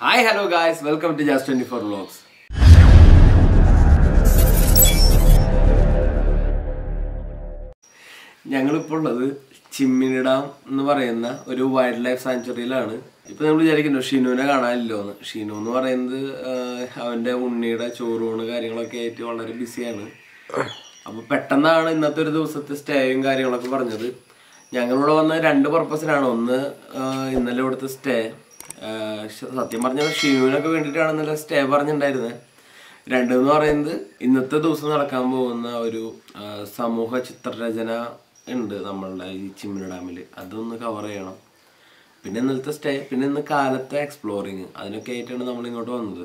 Hi hello guys welcome to just twenty four vlogs ഞങ്ങളിപ്പോൾ ഉള്ളത് Chimmini dam എന്ന് പറയുന്ന ഒരു വൈൽഡ് ലൈഫ് സാങ്ച്വറിയിലാണ് ഇപ്പൊ നമ്മൾ വിചാരിക്കുന്നു ഷിനുവിനെ കാണാനില്ലോ എന്ന് ഷിനു എന്ന് പറയുന്നത് അവന്റെ ഉണ്ണിയുടെ ചോറൂണ് കാര്യങ്ങളൊക്കെ ആയിട്ട് വളരെ ബിസിയാണ്. അപ്പൊ പെട്ടെന്നാണ് ഇന്നത്തെ ഒരു ദിവസത്തെ സ്റ്റേയും കാര്യങ്ങളൊക്കെ പറഞ്ഞത്. ഞങ്ങളിവിടെ വന്ന രണ്ട് പർപ്പസിനാണ് ഒന്ന് ഇന്നലെ ഇവിടുത്തെ സ്റ്റേ സത്യം പറഞ്ഞാൽ ഷിനുവിനൊക്കെ വേണ്ടിയിട്ടാണ് ഇന്നലെ സ്റ്റേ പറഞ്ഞിട്ടുണ്ടായിരുന്നത് രണ്ടെന്ന് പറയുന്നത് ഇന്നത്തെ ദിവസം നടക്കാൻ പോകുന്ന ഒരു സമൂഹ ചിത്രരചന ഉണ്ട് നമ്മളുടെ ഈ ചിമ്മിനി ഡാമിൽ അതൊന്ന് കവർ ചെയ്യണം. പിന്നെ ഇന്നലത്തെ സ്റ്റേ പിന്നെ ഇന്ന് കാലത്തെ എക്സ്പ്ലോറിങ് അതിനൊക്കെ ആയിട്ടാണ് നമ്മൾ ഇങ്ങോട്ട് വന്നത്.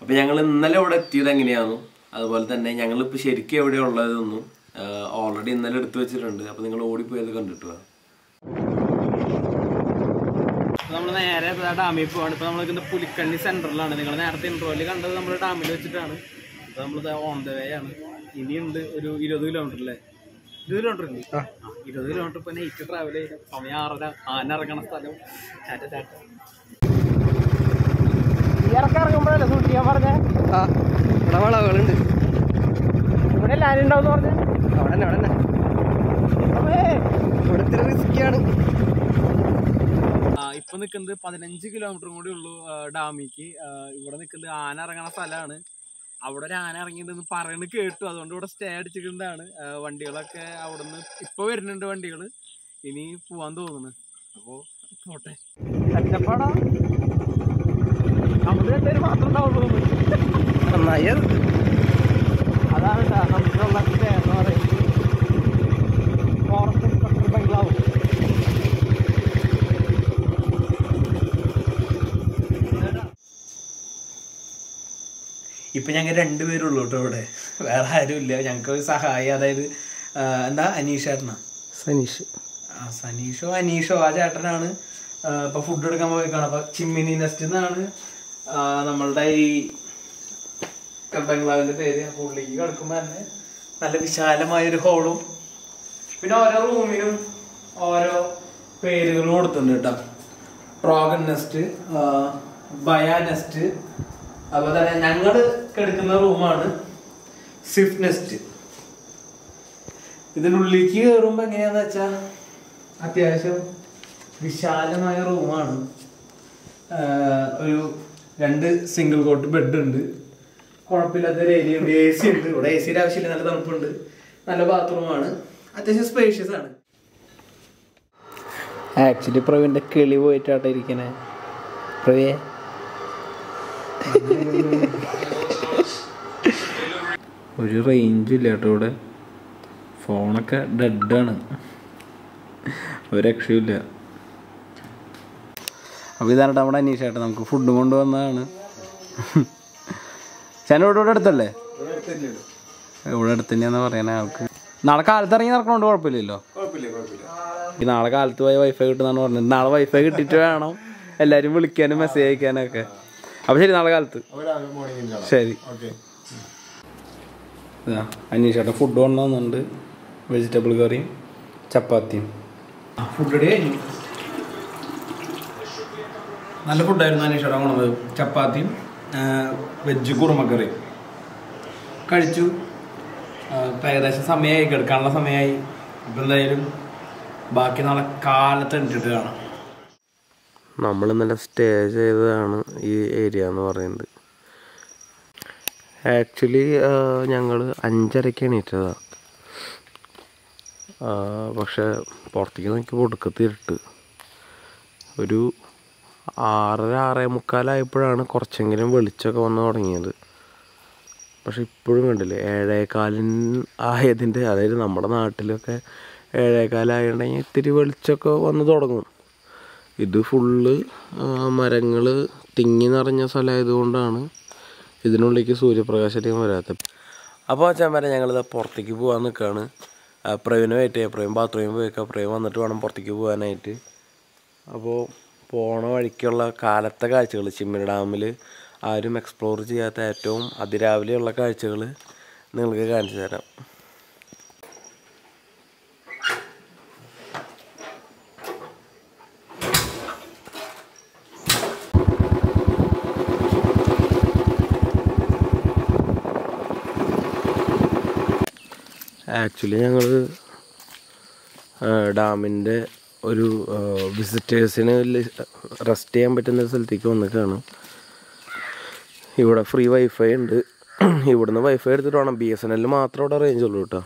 അപ്പോൾ ഞങ്ങൾ ഇന്നലെ ഇവിടെ എത്തിയത് എങ്ങനെയാണെന്നും അതുപോലെ തന്നെ ഞങ്ങൾ ഇപ്പൊ ശരിക്കും എവിടെ ഉള്ളതെന്നും ഓൾറെഡി ഇന്നലെ എടുത്തു വെച്ചിട്ടുണ്ട്. അപ്പോൾ നിങ്ങൾ ഓടിപ്പോയത് കണ്ടിട്ട് വാ നമ്മൾ നേരെ ഡാമിൽ പോവാണ്. ഇപ്പൊ നമ്മൾ പുലിക്കണ്ണി സെന്ററിലാണ് നിങ്ങൾ നേരത്തെ ഇൻട്രോയിൽ കണ്ടത് നമ്മൾ ഡാമിൽ വെച്ചിട്ടാണ്. അപ്പൊ നമ്മൾ ഓൺ ദ വേ ആണ്. ഇനിയുണ്ട് ഒരു ഇരുപത് കിലോമീറ്റർ അല്ലേ ഇരുപത് കിലോമീറ്റർ ഇല്ലേ? ആ. ഇരുപത് കിലോമീറ്റർ ഇപ്പൊ നൈറ്റ് ട്രാവൽ ചെയ്യണം സമയം ആറര ആന ഇറങ്ങണ സ്ഥലം ചാറ്റ ചാറ്റ സൂക്ഷിക്കാൻ പറഞ്ഞേ? ആ ഇവിടെ വളവുകളുണ്ട്. ഇവിടെ ഉണ്ടാവും അവിടെ തന്നെ അവിടെ തന്നെ. ഇവിടെ ഇത്തിരി റിസ്ക്കിയാണ് ഇപ്പൊ നിൽക്കുന്നത് പതിനഞ്ച് കിലോമീറ്റർ കൂടി ഉള്ളൂ ഡാമിക്ക്. ഇവിടെ നിൽക്കുന്നത് ആന ഇറങ്ങണ സ്ഥലമാണ് അവിടെ ഒരു ആന ഇറങ്ങിയിട്ടുണ്ടെന്ന് പറയണ് കേട്ടു. അതുകൊണ്ട് ഇവിടെ സ്റ്റേ അടിച്ചിട്ടുണ്ടാണ് വണ്ടികളൊക്കെ അവിടുന്ന് ഇപ്പൊ വരുന്നുണ്ട് വണ്ടികൾ ഇനി പോവാൻ തോന്നുന്നു. അപ്പോ പോട്ടെ. കച്ചപ്പാടാ നമ്മൾ രണ്ടുപേരും മാത്രം ഉണ്ടാവുള്ളൂ. നന്നായി അതാണ് നമുക്ക് നമുക്കുള്ള സ്റ്റേ എന്ന് പറയുന്നത്. ഇപ്പൊ ഞങ്ങൾ രണ്ടുപേരുള്ളൂ കേട്ടോ ഇവിടെ. വേറെ ആരും ഇല്ല ഞങ്ങൾക്ക് ഒരു സഹായി അതായത് എന്താ? അനീഷ് ചേട്ടനാ? സനീഷ്. ആ സനീഷോ അനീഷോ ആ ചേട്ടനാണ്. ഇപ്പം ഫുഡ് എടുക്കാൻ പോയിക്കാണ്. അപ്പൊ ചിമ്മിനി നെസ്റ്റ് എന്നാണ് നമ്മളുടെ ഈ ബംഗ്ലാവിന്റെ പേര്. അപ്പൊ ഉള്ളിലേക്ക് കിടക്കുമ്പോ തന്നെ നല്ല വിശാലമായൊരു ഹോളും പിന്നെ ഓരോ റൂമിനും ഓരോ പേരുകൾ കൊടുത്തിട്ടുണ്ട് കേട്ടോ റോഗൻ നെസ്റ്റ് ബയ നെസ്റ്റ് അതുപോലെ തന്നെ ഞങ്ങൾ കിടക്കുന്ന റൂമാണ് സ്വിഫ്റ്റ് നെസ്റ്റ് ഇതിനുള്ളിലേക്ക് കയറുമ്പോ എങ്ങനെയാന്ന് വെച്ചാ അത്യാവശ്യം വിശാലമായ റൂമാണ്. ഒരു രണ്ട് സിംഗിൾ കോട്ട് ബെഡ് ഉണ്ട്. കുഴപ്പമില്ലാത്ത ഒരു ഏരിയ ഉണ്ട്. എ സി ഉണ്ട്. ഇവിടെ എ സിയുടെ ആവശ്യമില്ല. നല്ല തണുപ്പുണ്ട്. നല്ല ബാത്റൂമാണ് അത്യാവശ്യം സ്പേഷ്യസ് ആണ്. ആക്ച്വലി പ്രവീന്റെ കിളി പോയിട്ടാട്ടെ ഇരിക്കണേ. പ്രവിയെ ഒരു റേഞ്ച് ഇല്ല കേട്ടോ ഇവിടെ ഫോണൊക്കെ ഡെഡാണ് ഒരു രക്ഷയില്ല അപ്പോൾ ഇതാണ് നമ്മുടെ അനീഷേട്ടൻ നമുക്ക് ഫുഡ് കൊണ്ടുവന്നതാണ് ചേനോട് ഇവിടെ ഇവിടെ അടുത്തല്ലേ? ഇവിടെ അടുത്ത് തന്നെയാന്ന് പറയണേ ആൾക്ക്. നാളെ കാലത്ത് ഇറങ്ങി നടക്കണോണ്ട് കുഴപ്പമില്ലല്ലോ? ഈ നാളെ കാലത്ത് പോയ വൈഫൈ കിട്ടുന്നാണ് പറഞ്ഞത്. നാളെ വൈഫൈ കിട്ടിയിട്ട് വേണം എല്ലാരും വിളിക്കാനും മെസ്സേജ് അയക്കാനൊക്കെ. അപ്പൊ ശരി നാളെ കാലത്ത്. ശരി. അനീഷേട്ടൻ ഫുഡ് കൊണ്ടുവന്നുണ്ട് വെജിറ്റബിൾ കറിയും ചപ്പാത്തിയും. ഫുഡ് റെഡി കഴിഞ്ഞു നല്ല ഫുഡായിരുന്നു അനീഷേട്ടാ കൊണ്ടത് ചപ്പാത്തിയും വെജ് കുറുമക്കറിയും. കഴിച്ചു. ഏകദേശം സമയമായി കിടക്കാനുള്ള സമയമായി. ഇപ്പം എന്തായാലും ബാക്കി നാളെ കാലത്ത് എണ്ണിട്ട് കാണാം. നമ്മൾ ഇന്നലെ സ്റ്റേ ചെയ്തതാണ് ഈ ഏരിയ എന്ന് പറയുന്നത്. ആക്ച്വലി ഞങ്ങൾ അഞ്ചരയ്ക്ക് എണീറ്റതാണ് പക്ഷെ പുറത്തേക്ക് നോക്കി ഒടുക്കത്ത് ഇരുട്ട് ഒരു ആറര ആറേ മുക്കാലായപ്പോഴാണ് കുറച്ചെങ്കിലും വെളിച്ചമൊക്കെ വന്ന് തുടങ്ങിയത്. പക്ഷെ ഇപ്പോഴും കണ്ടില്ലേ ഏഴേകാലിൻ ആയതിന്റെ അതായത് നമ്മുടെ നാട്ടിലൊക്കെ ഏഴേകാലായിട്ടുണ്ടെങ്കിൽ ഇത്തിരി വെളിച്ചമൊക്കെ വന്ന് തുടങ്ങും. ഇത് ഫുള്ള് മരങ്ങൾ തിങ്ങി നിറഞ്ഞ സ്ഥലമായതുകൊണ്ടാണ് ഇതിനുള്ളിലേക്ക് സൂര്യപ്രകാശം വരാത്തത്. അപ്പോൾ അച്ഛൻ വരെ ഞങ്ങളിത് പുറത്തേക്ക് പോകാൻ നിൽക്കുകയാണ് പ്രവീനെ വെയിറ്റ് ചെയ്യാം പ്രവീൻ ബാത്റൂമിൽ പോയേക്കാം. പ്രവീൻ വന്നിട്ട് വേണം പുറത്തേക്ക് പോകാനായിട്ട് അപ്പോൾ പോണ വഴിക്കുള്ള കാലത്തെ കാഴ്ചകൾ ചിമ്മിന ഡാമിൽ ആരും എക്സ്പ്ലോർ ചെയ്യാത്ത ഏറ്റവും അതിരാവിലെയുള്ള കാഴ്ചകൾ നിങ്ങൾക്ക് കാണിച്ചു തരാം. ആക്ച്വലി ഞങ്ങൾ ഡാമിന്റെ ഒരു വിസിറ്റേഴ്സിന് റെസ്റ്റ് ചെയ്യാൻ പറ്റുന്ന സ്ഥലത്തേക്ക് വന്നിട്ടാണ് ഇവിടെ ഫ്രീ വൈഫൈ ഉണ്ട്. ഇവിടുന്ന് വൈഫൈ എടുത്തിട്ട് വേണം. ബി എസ് എൻ എല്ലിൽ മാത്രം ഇവിടെ റേഞ്ച് ഉള്ളൂ കേട്ടോ.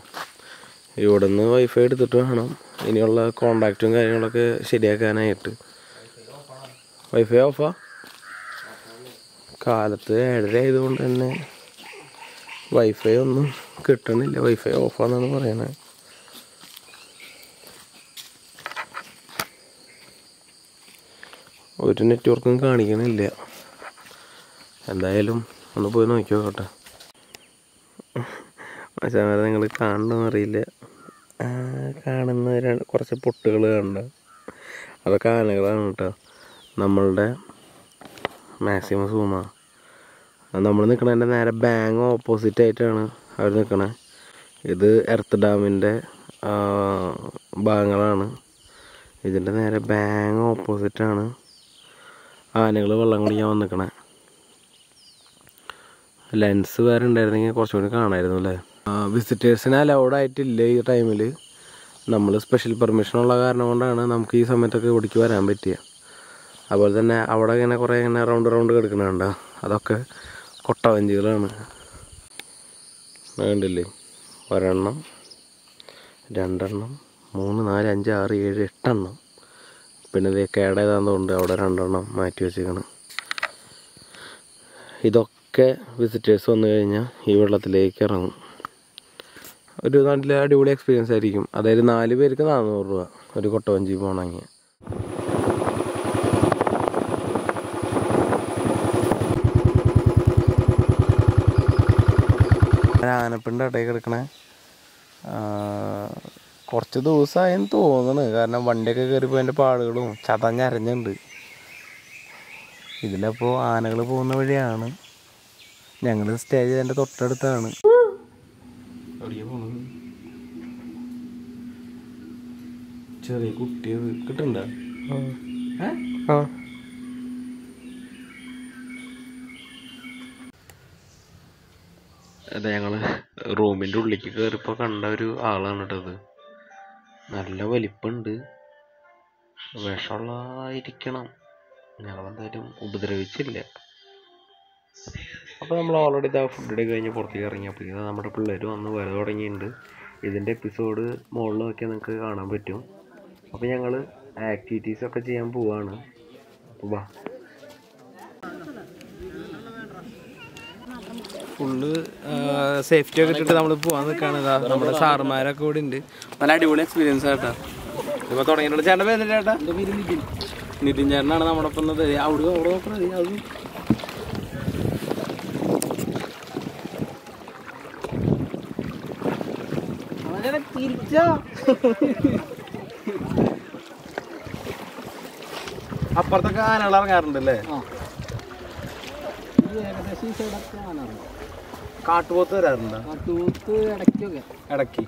ഇവിടുന്ന് വൈഫൈ എടുത്തിട്ട് വേണം. ഇനിയുള്ള കോണ്ടാക്റ്റും കാര്യങ്ങളൊക്കെ ശരിയാക്കാനായിട്ട്. വൈഫൈ ഓഫാ കാലത്ത് ഏഴര ആയതുകൊണ്ട് തന്നെ വൈഫൈ ഒന്നും കിട്ടണില്ല വൈഫൈ ഓഫാന്നാണ് പറയുന്നത് ഒരു നെറ്റ്വർക്കും കാണിക്കണില്ല. എന്തായാലും ഒന്ന് പോയി നോക്കി നോക്കട്ടെ. മച്ചാമാരെ നിങ്ങൾ കാണണമെന്ന് അറിയില്ല. കാണുന്നവരാണ് കാണുന്ന കുറച്ച് പൊട്ടുകൾ കാണുന്നത് അതൊക്കെ ആനകളാണ് കേട്ടോ. നമ്മളുടെ മാക്സിമം സൂമാണ് നമ്മൾ നിൽക്കുന്നതിന്റെ നേരെ ബാങ് ഓപ്പോസിറ്റ് ആയിട്ടാണ്. അവർ നിൽക്കണേ. ഇത് എർത്ത് ഡാമിന്റെ ഭാഗങ്ങളാണ്. ഇതിന്റെ നേരെ ബാങ് ഓപ്പോസിറ്റാണ് ആനകൾ വെള്ളം കുടിക്കാൻ വന്നിക്കണേ. ലെൻസ് വേറെ ഉണ്ടായിരുന്നെങ്കിൽ കുറച്ചും കൂടി കാണായിരുന്നു അല്ലേ? വിസിറ്റേഴ്സിന് അലൗഡ് ആയിട്ടില്ല ഈ ടൈമിൽ നമ്മൾ സ്പെഷ്യൽ പെർമിഷൻ ഉള്ള കാരണം കൊണ്ടാണ് നമുക്ക് ഈ സമയത്തൊക്കെ ഇവിടേക്ക് വരാൻ പറ്റിയ. അതുപോലെ തന്നെ അവിടെ ഇങ്ങനെ കുറേ ഇങ്ങനെ റൗണ്ട് റൗണ്ട് കിടക്കണുണ്ടോ? അതൊക്കെ കൊട്ടവഞ്ചികളാണ്. വേണ്ടില്ലേ ഒരെണ്ണം രണ്ടെണ്ണം മൂന്ന് നാല് അഞ്ച് ആറ് ഏഴ് എട്ടെണ്ണം. പിന്നെ ഇത് കേടേതാന്നുകൊണ്ട് അവിടെ രണ്ടെണ്ണം മാറ്റി വെച്ചേക്കണം. ഇതൊക്കെ വിസിറ്റേഴ്സ് വന്നു കഴിഞ്ഞാൽ ഈ വെള്ളത്തിലേക്ക് ഇറങ്ങും. ഒരു നല്ല അടിപൊളി എക്സ്പീരിയൻസ് ആയിരിക്കും. അതായത് നാല് പേർക്ക് നാനൂറ് രൂപ ഒരു കൊട്ടവഞ്ചി പോകണമെങ്കിൽ ആനപ്പിണ്ട് ഇടയിൽ കിടക്കണേ. കുറച്ച് ദിവസമായെന്ന് തോന്നണ്. കാരണം വണ്ടിയൊക്കെ കയറിപ്പോൾ അതിന്റെ പാടുകളും ചതഞ്ഞരഞ്ഞുണ്ട്. ഇതിലപ്പോൾ ആനകൾ പോകുന്ന വഴിയാണ്. ഞങ്ങൾ സ്റ്റേ ചെയ്തതിന്റെ തൊട്ടടുത്താണ്. ചെറിയ കുട്ടിയത് കിട്ടണ്ട? അതെ ഞങ്ങൾ റൂമിന്റെ ഉള്ളിലേക്ക് കയറിയപ്പോൾ കണ്ട ഒരു ആളാണ് കേട്ടത് നല്ല വലിപ്പമുണ്ട് വിഷമുള്ളതായിരിക്കണം. ഞങ്ങളെന്തായാലും ഉപദ്രവിച്ചില്ല. അപ്പോൾ നമ്മൾ ഓൾറെഡി ഇതാ ഫുഡ് കഴിഞ്ഞ് പുറത്തേക്ക് ഇറങ്ങിയപ്പോൾ ഇത് നമ്മുടെ പിള്ളേർ വന്ന് വര തുടങ്ങിയിട്ടുണ്ട്. ഇതിന്റെ എപ്പിസോഡ് മുകളിൽ നോക്കിയാൽ നിങ്ങൾക്ക് കാണാൻ പറ്റും. അപ്പോൾ ഞങ്ങൾ ആക്ടിവിറ്റീസ് ഒക്കെ ചെയ്യാൻ പോവാണ്. അപ്പോൾ വാ. ഫുള്ള് സേഫ്റ്റി ഒക്കെ ഇട്ടിട്ട് നമ്മൾ പോകാൻ നിൽക്കുകയാണ് നമ്മുടെ സാറുമാരൊക്കെ കൂടി ഉണ്ട്. നല്ല അടിപൊളി എക്സ്പീരിയൻസ് ആട്ടാ ഇപ്പൊ തുടങ്ങിയിട്ടുള്ള ചേട്ടൻ പേര് ചേട്ടാ? നിതിൻ ചേട്ടനാണ് നമ്മുടെ ഒപ്പം. അവിടെ അവിടെ നോക്കണത് അത് അപ്പുറത്തൊക്കെ ആനകൾ ഇറങ്ങാറുണ്ടല്ലേ? കാട്ടുപോത്ത് വരാറുണ്ടോ കാട്ടുപോത്ത് ഇടയ്ക്കൊക്കെ. ഇടയ്ക്ക്.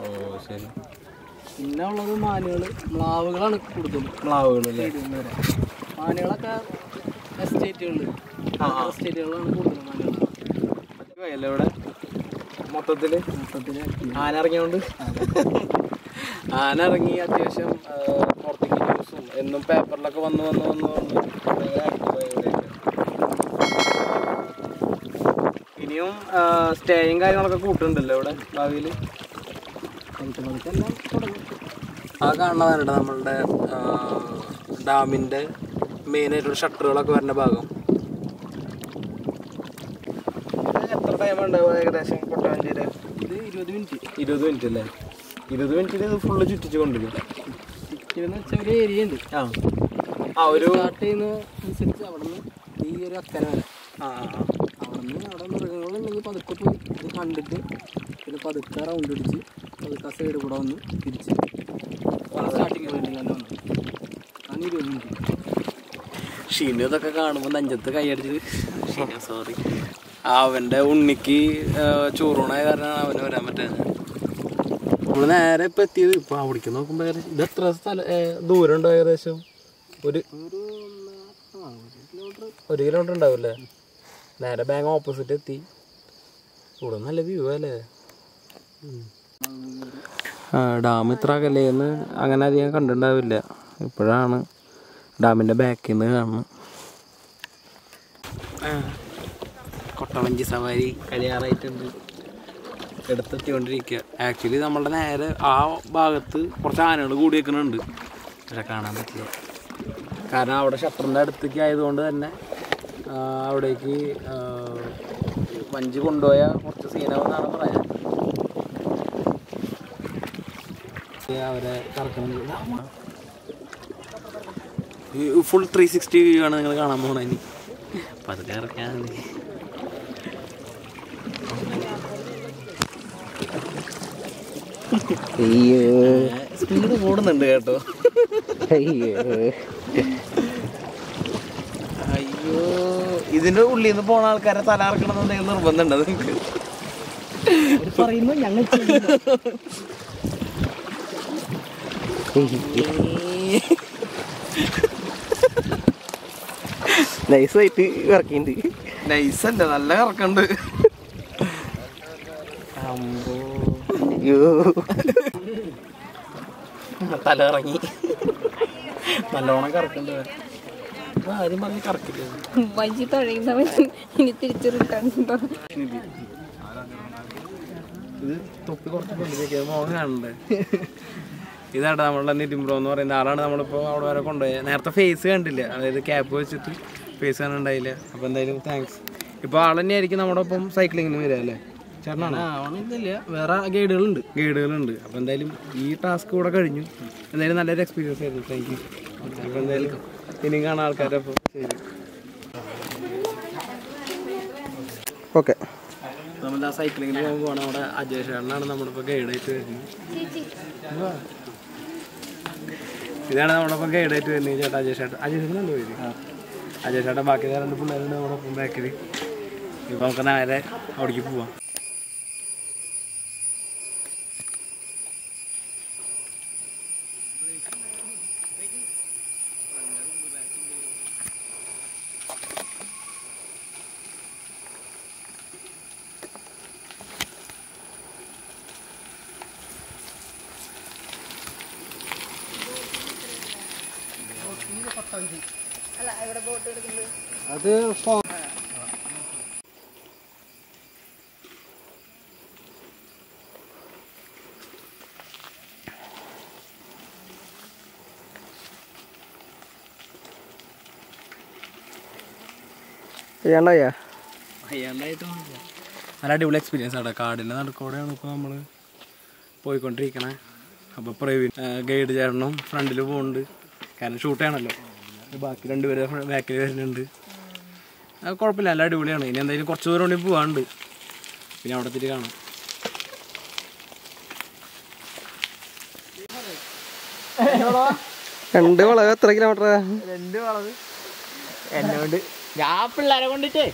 ഓ ശരി. പിന്നെ ഉള്ളത് മാനുകൾ മ്ലാവുകളാണ് കൂടുതലും. മ്ലാവുകളല്ലേ മാനുകളൊക്കെ എസ്റ്റേറ്റുകളിൽ എസ്റ്റേറ്റുകളാണ് കൂടുതലും മാനുകൾ. അല്ലേ ഇവിടെ? മൊത്തത്തിൽ? മൊത്തത്തിൽ ആന ഇറങ്ങിയോണ്ട്? ആന ഇറങ്ങി അത്യാവശ്യം പുറത്തേക്ക് ന്യൂസും എന്നും പേപ്പറിലൊക്കെ വന്ന് വന്ന് വന്ന് വന്ന്. ഇനിയും സ്റ്റേയും കാര്യങ്ങളൊക്കെ കൂട്ടുന്നുണ്ടല്ലോ ഇവിടെ ഭാവിയിൽ ആ കാണുന്നതാണ് നമ്മളുടെ ഡാമിന്റെ മെയിനായിട്ടുള്ള ഷട്ടറുകളൊക്കെ വരുന്ന ഭാഗം. ഇത് എത്ര ടൈം ഉണ്ടാവും ഏകദേശം കൊട്ടാഞ്ചേരി ഇത് ഇരുപത് മിനിറ്റ് ഇരുപത് മിനിറ്റ് അല്ലേ? ഇരുപത് മിനിറ്റിൽ ഇത് ഫുള്ള് ചുറ്റിച്ച് കൊണ്ടുവരും. ചുറ്റിയെന്ന് വെച്ചാൽ ഒരു ഏരിയ ഉണ്ട്. ആ. ആ ഒരു സ്റ്റാർട്ട് ചെയ്യുന്ന അനുസരിച്ച് അവിടെ നിന്ന് ഈ ഒരു അക്കര വരെ. ആ ആ, ആ. അവിടെ മൃഗങ്ങളുണ്ടെങ്കിൽ പതുക്കെ പോയി. ഇത് കണ്ടിട്ട് പിന്നെ പതുക്കെ റൗണ്ട് അടിച്ച് പതുക്കെ സൈഡ് കൂടെ വന്ന് തിരിച്ച്. സ്റ്റാർട്ടിങ് പോയിട്ടില്ല തന്നെ വന്നു. അതാണ് ഇരുപത് മിനിറ്റ് ഷീനു ഇതൊക്കെ കാണുമ്പോൾ നെഞ്ചത്ത് കൈയടിച്ച് ഷീനു സോറി അവന്റെ ഉണ്ണിക്ക് ചോറൂണായ കാരണമാണ് അവന് വരാൻ പറ്റുന്നത് നമ്മൾ നേരെ ഇപ്പം എത്തിയത് ഇപ്പം അവിടേക്ക് നോക്കുമ്പോൾ ഏകദേശം ഇത് എത്ര സ്ഥലം ദൂരം ഉണ്ടോ ഏകദേശം? ഒരു ഒരു കിലോമീറ്റർ ഉണ്ടാവില്ലേ? നേരെ ബാങ്ക് ഓപ്പോസിറ്റ് എത്തി. ഇവിടെ നല്ല വ്യൂ അല്ലേ? ഡാം ഇത്ര അകലേന്ന് അങ്ങനെ അധികം കണ്ടിട്ടുണ്ടാവില്ല. ഇപ്പോഴാണ് ഡാമിന്റെ ബാക്കിൽ നിന്ന് കാണുന്നത് കൊട്ടവഞ്ചി സവാരി കഴിയാറായിട്ടുണ്ട് എടുത്തെത്തിക്കൊണ്ടിരിക്കുക. ആക്ച്വലി നമ്മളുടെ നേരെ ആ ഭാഗത്ത് കുറച്ച് ആനകൾ കൂടി വെക്കുന്നുണ്ട് പക്ഷെ കാണാൻ പറ്റില്ല. കാരണം അവിടെ ഷട്ടറിന്റെ അടുത്തേക്ക് ആയതുകൊണ്ട് തന്നെ അവിടേക്ക് വഞ്ചി കൊണ്ടുപോയ കുറച്ച് സീനാവെന്നാണ് പറയാൻ. അവരെ കറക്കണം. ഫുൾ ത്രീ സിക്സ്റ്റി വ്യൂ ആണ് നിങ്ങൾ കാണാൻ പോകുന്നത് ഇനി. അപ്പം അത് ഇറക്കാൻ മതി സ്പീഡ് കൂടുന്നുണ്ട് കേട്ടോ. അയ്യോ. ഇതിന്റെ ഉള്ളിൽ നിന്ന് പോണ ആൾക്കാരെ തല ഇറക്കണം എന്നുണ്ടെങ്കിൽ നിർബന്ധമുണ്ട് പറയുന്നു ഞങ്ങൾ നൈസായിട്ട് ഇറക്കിണ്ട് നൈസല്ല അല്ല നല്ല ഇറക്കണ്ട് തല ഇറങ്ങി നല്ലോണം കറക്കണ്ട്. ആരും പറഞ്ഞ് കറക്കില്ല. വഞ്ചി ഇനി തിരിച്ചു റിട്ടേൺ ഇത് തൊപ്പി കുറച്ച് കൊണ്ടിരിക്കുക മോഹം കാണണ്ടേ ഇതാട്ടോ നമ്മളുടെ നിതിംബ്രോ എന്ന് പറയുന്ന ആളാണ് നമ്മളിപ്പോൾ അവിടെ വരെ കൊണ്ടുപോയത്. നേരത്തെ ഫേസ് കണ്ടില്ല. അതായത് ക്യാപ്പ് വെച്ചിട്ട് ഫേസ് കാണുന്നുണ്ടായില്ല അപ്പോൾ എന്തായാലും താങ്ക്സ് ഇപ്പോൾ ആൾ തന്നെയായിരിക്കും നമ്മുടെ ഒപ്പം സൈക്ലിങ്ങിന് വരിക അല്ലേ? ചേട്ടനാണ്? ആവണമെന്നില്ല വേറെ ഗൈഡുകളുണ്ട്. ഗൈഡുകളുണ്ട്. അപ്പോൾ എന്തായാലും ഈ ടാസ്ക് കൂടെ കഴിഞ്ഞു. എന്തായാലും നല്ലൊരു എക്സ്പീരിയൻസ് ആയിരുന്നു. താങ്ക് യു അപ്പോൾ എന്തായാലും ഇനിയും കാണാൻ ആൾക്കാരെ ഓക്കെ. നമ്മൾ ആ പോകുമ്പോൾ പോകാൻ പോകണം അവിടെ അജയ് ചേട്ടനാണ് നമ്മളിപ്പോൾ ഗൈഡായിട്ട് വരുന്നത്. ഇതാണ് നമ്മളിപ്പോൾ ഗൈഡായിട്ട് വരുന്നത് ചേട്ടാ അജയ് ചേട്ടൻ അജയ് ചേട്ടൻ പേര്? അജയ് ചേട്ടൻ ബാക്കി രണ്ട് പിള്ളേരുണ്ട് നമ്മളൊപ്പം ബാക്കിൽ ഇപ്പം നമുക്ക് നേരെ അവിടേക്ക് പോവാം. അത് ഫോ- ചെയ്യാണ്ടായ അയ്യാണ്ടായിട്ടൊന്നുമില്ല നല്ല അടിപൊളി എക്സ്പീരിയൻസ് ആണ് കാടിന്റെ നടുക്കോടെയാണ് ഇപ്പോൾ നമ്മൾ പോയിക്കൊണ്ടിരിക്കണേ. അപ്പോൾ പ്രവീൺ ഗൈഡ് ചേട്ടനും ഫ്രണ്ടിൽ പോകുന്നുണ്ട് കാരണം ഷൂട്ടാണല്ലോ ബാക്കി രണ്ടുപേര് ബാക്കിൽ വരുന്നുണ്ട്. അത് കുഴപ്പമില്ല നല്ല അടിപൊളിയാണ്. ഇനി എന്തായാലും കുറച്ച് ദൂരം കൂടി പോകാനുണ്ട് പിന്നെ അവിടെ തിരി കാണാം. രണ്ട് വളവ് എത്ര കിലോമീറ്റർ രണ്ട് വളവ്. എന്നോണ്ട് ഞാൻ പിള്ളേരെ കൊണ്ടിട്ടേ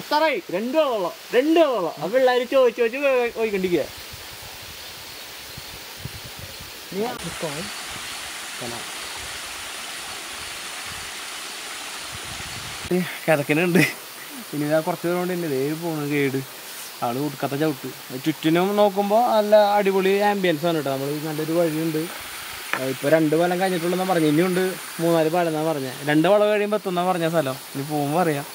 എത്ര? രണ്ട് വളവോ രണ്ട് വളവോ ആ പിള്ളേര് ചോദിച്ചു ചോദിച്ചു പോയിക്കൊണ്ടിരിക്കുക കിതക്കനുണ്ട് ഇനി ഞാൻ കുറച്ച് ദൂരം കൊണ്ട് തന്നെ ദേ പോണ കേട്. ആൾ കൊടുക്കാത്ത ചവിട്ട്. ചുറ്റിനും നോക്കുമ്പോൾ നല്ല അടിപൊളി ആംബിയൻസ് ആണ് കേട്ടോ നമ്മൾ നല്ലൊരു വഴിയുണ്ട്. ഇപ്പോൾ രണ്ട് കൊല്ലം കഴിഞ്ഞിട്ടുള്ളതെന്ന് പറഞ്ഞു. ഇനിയുണ്ട് മൂന്നാൽ പാലം എന്നാ പറഞ്ഞത് രണ്ട് വളം കഴിയുമ്പോൾ എത്തുന്ന പറഞ്ഞ സ്ഥലം. ഇനി പോകുമ്പോൾ അറിയാം.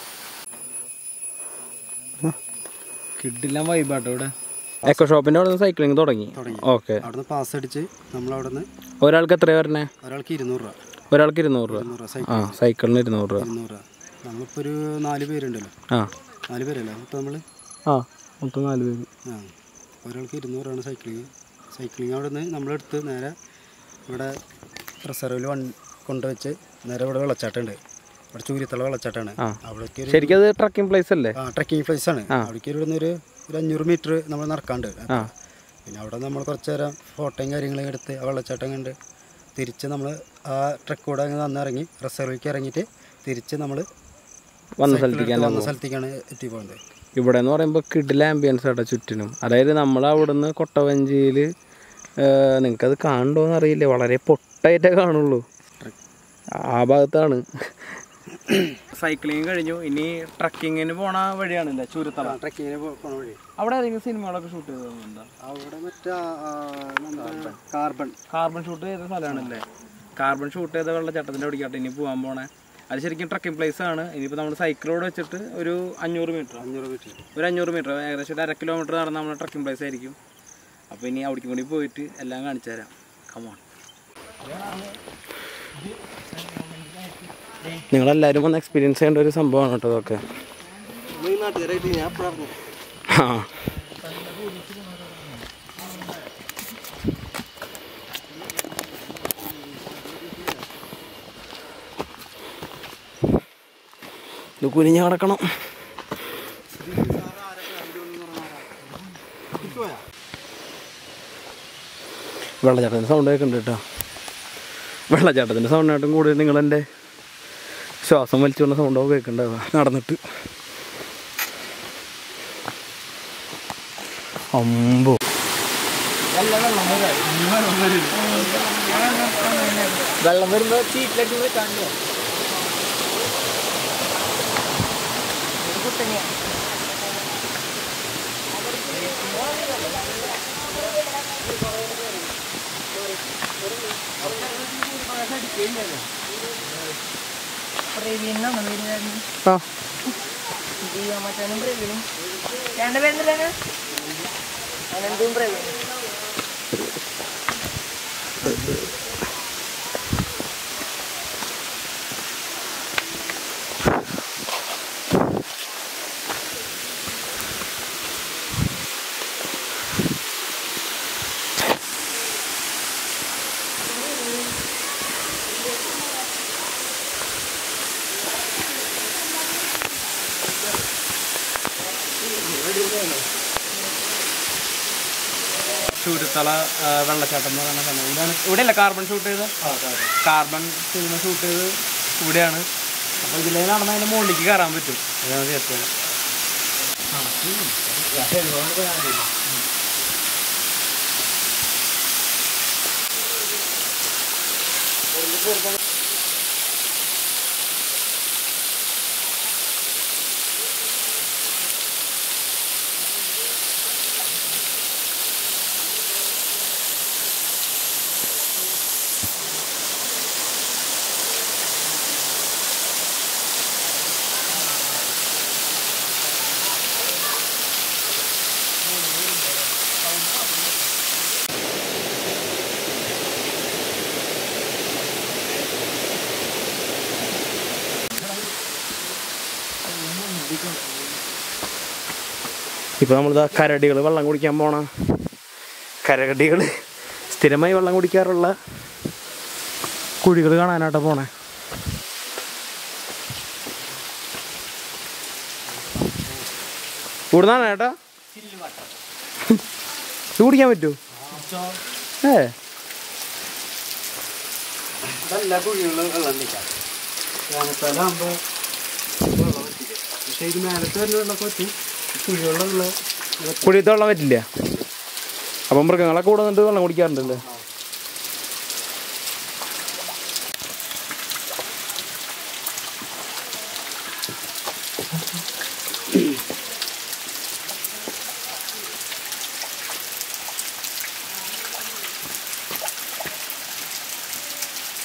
കിട്ടില്ല വൈബാട്ടോ ഇവിടെ. എക്കോ ഷോപ്പിന്റെ അവിടെ നിന്ന് സൈക്ലിംഗ് തുടങ്ങി. ഓക്കെ അവിടുന്ന് പാസ് അടിച്ച് നമ്മൾ അവിടുന്ന് ഒരാൾക്ക് എത്രയാ വരണേ? ഒരാൾക്ക് ഇരുന്നൂറ് രൂപ. ഒരാൾക്ക് ഇരുന്നൂറ് രൂപ. ആ സൈക്കിളിന് ഇരുന്നൂറ് രൂപ. നമ്മളിപ്പോൾ ഒരു നാല് പേരുണ്ടല്ലോ. ആ. നാല് പേരല്ലേ? മൊത്തം നമ്മൾ ആ മൊത്തം നാല് പേര്. ആ. ഒരാൾക്ക് ഇരുന്നൂറാണ് സൈക്ലിങ് സൈക്ലിങ് അവിടെ നിന്ന് നമ്മളെടുത്ത് നേരെ ഇവിടെ റിസർവിൽ വൺ കൊണ്ടുവച്ച് നേരെ ഇവിടെ വെള്ളച്ചാട്ടമുണ്ട് ഇവിടെ ചൂരിത്തള വെള്ളച്ചാട്ടമാണ് അവിടേക്ക് ശരിക്കും അത് ട്രക്കിംഗ് പ്ലേസ് അല്ലേ? ആ ട്രക്കിംഗ് പ്ലേസ് ആണ്. അവിടേക്ക് ഒരു നിന്ന് ഒരു ഒരു അഞ്ഞൂറ് മീറ്റർ നമ്മൾ നടക്കാണ്ട്. പിന്നെ അവിടെ നമ്മൾ കുറച്ച് നേരം ഫോട്ടോയും കാര്യങ്ങളും എടുത്ത് ആ വെള്ളച്ചാട്ടം കണ്ട് തിരിച്ച് നമ്മൾ ആ ട്രക്ക് കൂടെ അങ്ങ് നന്നിറങ്ങി റിസർവിലേക്ക് ഇറങ്ങിയിട്ട് തിരിച്ച് നമ്മൾ വന്ന സ്ഥലത്തേക്ക് വന്ന സ്ഥലത്തേക്കാണ് എത്തി പോകുന്നത് ഇവിടെ എന്ന് പറയുമ്പോൾ കിഡിൽ ആംബിയൻസ് ആട്ടോ ചുറ്റിനും. അതായത് നമ്മൾ അവിടുന്ന് കൊട്ടവഞ്ചിയിൽ നിങ്ങൾക്കത് കാണണ്ടോ അറിയില്ല. വളരെ പൊട്ടായിട്ടേ കാണുള്ളൂ. ആ ഭാഗത്താണ്. സൈക്ലിംഗ് കഴിഞ്ഞു. ഇനി ട്രക്കിങ്ങിന് പോണ വഴിയാണല്ലേ ചൂരത്തല ട്രക്കിങ്ങിന് പോണ വഴി. അവിടെ ഏതെങ്കിലും സിനിമകളൊക്കെ ഷൂട്ട് ചെയ്തതുണ്ടോ അവിടെ മറ്റേ കാർബൺ കാർബൺ ഷൂട്ട് ചെയ്ത സ്ഥലമാണല്ലേ? കാർബൺ ഷൂട്ട് ചെയ്ത വെള്ള ചട്ടത്തിന്റെ അവിടേക്കാട്ട് ഇനി പോകാൻ പോണേ. അത് ശരിക്കും ട്രക്കിംഗ് പ്ലേസ് ആണ്. ഇനിയിപ്പോൾ നമ്മൾ സൈക്കിൾ റോഡ് വെച്ചിട്ട് ഒരു അഞ്ഞൂറ് മീറ്റർ അഞ്ഞൂറ് മീറ്റർ ഒരു അഞ്ഞൂറ് മീറ്റർ ഏകദേശം ഒരു അര കിലോമീറ്റർ നടന്ന നമ്മുടെ ട്രക്കിംഗ് പ്ലേസ് ആയിരിക്കും. അപ്പോൾ ഇനി അവിടേക്കും കൂടി പോയിട്ട് എല്ലാം കാണിച്ചു തരാം. കമോൺ നിങ്ങളെല്ലാവരും ഒന്ന് എക്സ്പീരിയൻസ് ചെയ്യേണ്ട ഒരു സംഭവമാണ് കേട്ടോ പറഞ്ഞു. ആ. ഇത് കുനിഞ്ഞ് കിടക്കണം വെള്ളച്ചാട്ടത്തിന്റെ സൗണ്ട് കേൾക്കുന്നുണ്ട് കേട്ടോ. വെള്ളച്ചാട്ടത്തിന്റെ സൗണ്ടായിട്ടും കൂടുതൽ നിങ്ങളെന്റെ ശ്വാസം വലിച്ചു വന്ന സൗണ്ടോ കേൾക്കുന്നുണ്ടാവുക നടന്നിട്ട്. അമ്പോ. വെള്ളം വരുമ്പോ ചീറ്റിലേക്ക് കാണുക പ്രവീണാണോ പേര് ആ. ജീവ മച്ചാനും പ്രവീണും രണ്ട് പേരെന്തിനാണ് അനന്തും പ്രവീണും ആ, വെള്ളച്ചാട്ടം എന്ന് പറയുന്ന സ്ഥലം. ഇവിടെയാണ് ഇവിടെയല്ല കാർബൺ ഷൂട്ട് ചെയ്ത് കാർബൺ സിനിമ ഷൂട്ട് ചെയ്ത് ഇവിടെയാണ്. അപ്പോൾ ഇതിലേ നടന്ന അതിന്റെ മുകളിലേക്ക് കയറാൻ പറ്റും. അതാണ് ചേർത്തത് ഇപ്പോൾ നമ്മളിതാ കരടികൾ വെള്ളം കുടിക്കാൻ പോണ. കരടികൾ സ്ഥിരമായി വെള്ളം കുടിക്കാറുള്ള കുഴികൾ കാണാനായിട്ട് പോണേ. ഇവിടുന്നാണ് ചേട്ടാ ഇത് കുടിക്കാൻ പറ്റൂ? ഏ. പക്ഷേ ഇത് മേലത്ത് വരുന്ന വെള്ളമൊക്കെ പറ്റും. കുഴിയത്തെ വെള്ളം പറ്റില്ല അപ്പം മൃഗങ്ങളൊക്കെ കൂടെ നിന്നിട്ട് വെള്ളം കുടിക്കാറുണ്ടല്ലേ?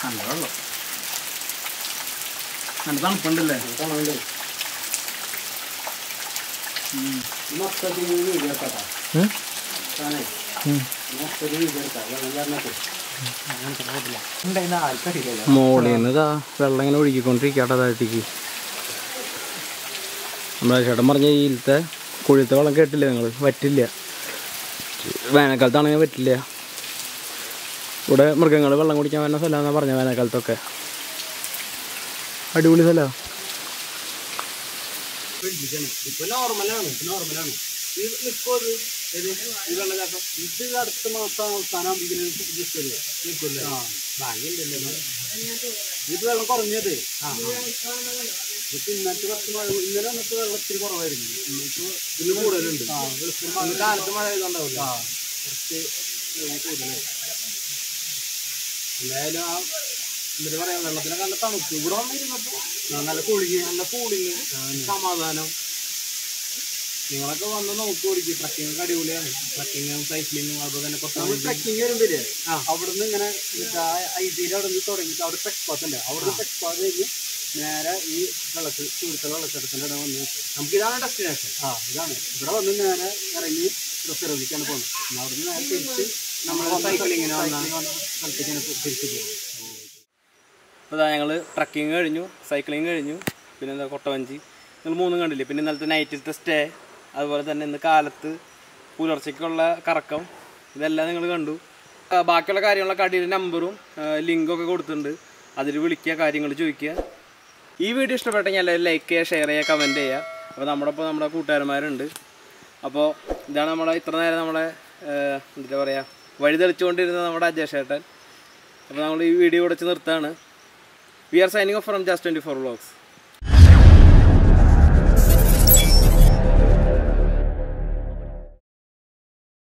നല്ല വെള്ളം. നല്ല തണുപ്പുണ്ടല്ലേ? വീഡിയോ വെള്ളം ഇങ്ങനെ ഒഴുകിക്കൊണ്ടിരിക്കട്ടെ താഴത്തേക്ക്. നമ്മളെ ചേട്ടൻ പറഞ്ഞ ഈ കുഴിത്തെ വെള്ളം കേട്ടില്ല നിങ്ങൾ പറ്റില്ല വേനൽക്കാലത്താണെങ്കിൽ പറ്റില്ല ഇവിടെ മൃഗങ്ങൾ വെള്ളം കുടിക്കാൻ വരുന്ന സ്ഥലമാണെന്നാണ് പറഞ്ഞ വേനൽക്കാലത്തൊക്കെ. അടിപൊളി സ്ഥലമാണ് ഇപ്പൊ നോർമലാണ് നോർമലാണ് അടുത്ത മാസം അവസാനം ഭാഗ്യമില്ലല്ലോ ഇത് വെള്ളം കുറഞ്ഞത് ആ ഇന്നത്തെ കുറച്ച് മഴ ഇന്നലെ വന്നിട്ട് വെള്ളം ഇത്തിരി കുറവായിരുന്നു കൂടുതലുണ്ട് ആ കാലത്ത് മഴ ചെയ്തോണ്ടാവില്ല ആ കുറച്ച് എന്തായാലും ആ എന്താ പറയാ വെള്ളത്തിനൊക്കെ നല്ല തണുപ്പ് ഇവിടെ വന്നിരുന്നപ്പോ നല്ല കുളിങ്ങി നല്ല കൂളിങ് സമാധാനം നിങ്ങളൊക്കെ വന്ന് നോക്കി ഓടിക്കും ട്രക്കിംഗ് ഒക്കെ അടിപൊളിയാണ്. ട്രക്കിങ്ങും സൈക്ലിങ്ങും അതുപോലെ തന്നെ ട്രക്കിംഗ് വരുമ്പോഴേ വരുമ്പോഴേ അവിടുന്ന് ഇങ്ങനെ ഐതിയിൽ അവിടെ നിന്ന് തുടങ്ങിയിട്ട് അവിടെ ചെക്ക് സ്പോട്ട് ഉണ്ട് അവിടെ ചെക്ക് സ്പോട്ട് കഴിഞ്ഞ് നേരെ ഈ വെള്ളത്തിൽ സുഹൃത്തുക്കൾ വെള്ളച്ചാട്ടത്തിന്റെ ഇടം വന്ന് നമുക്ക് ഇതാണ് ഡെസ്റ്റിനേഷൻ ആ ഇതാണ്. ഇവിടെ വന്ന് നേരെ ഇറങ്ങി റിസർവിക്കാണ് പോകുന്നത്. പിന്നെ അവിടെ നിന്ന് നേരെ തിരിച്ച് നമ്മൾ സൈക്ലിങ്ങിന് വന്നാണ് സ്ഥലത്തേക്കാണ് തിരിച്ചു പോകും അപ്പോൾ ഞങ്ങൾ ട്രക്കിങ് കഴിഞ്ഞു സൈക്ലിങ് കഴിഞ്ഞു. പിന്നെന്താ കൊട്ടവഞ്ചി. നിങ്ങൾ മൂന്നും കണ്ടില്ലേ? പിന്നെ ഇന്നലത്തെ നൈറ്റിലത്തെ സ്റ്റേ അതുപോലെ തന്നെ ഇന്ന് കാലത്ത് പുലർച്ചയ്ക്കുള്ള കറക്കം ഇതെല്ലാം നിങ്ങൾ കണ്ടു. ബാക്കിയുള്ള കാര്യങ്ങളൊക്കെ അടിയിൽ നമ്പറും ലിങ്കും ഒക്കെ കൊടുത്തിട്ടുണ്ട്. അതിൽ വിളിക്കുക കാര്യങ്ങൾ ചോദിക്കുക. ഈ വീഡിയോ ഇഷ്ടപ്പെട്ടെങ്കിൽ എല്ലാവരും ലൈക്ക് ചെയ്യുക ഷെയർ ചെയ്യുക കമന്റ് ചെയ്യുക. അപ്പോൾ നമ്മുടെ ഒപ്പം നമ്മുടെ കൂട്ടുകാരന്മാരുണ്ട്. അപ്പോൾ ഇതാണ് നമ്മളെ ഇത്ര നേരം നമ്മളെ എന്താ പറയുക വഴി തെളിച്ചുകൊണ്ടിരുന്ന നമ്മുടെ അജയ് ചേട്ടൻ അപ്പോൾ നമ്മൾ ഈ വീഡിയോ ഉടച്ച് നിർത്താണ് we are signing off from just twenty four vlogs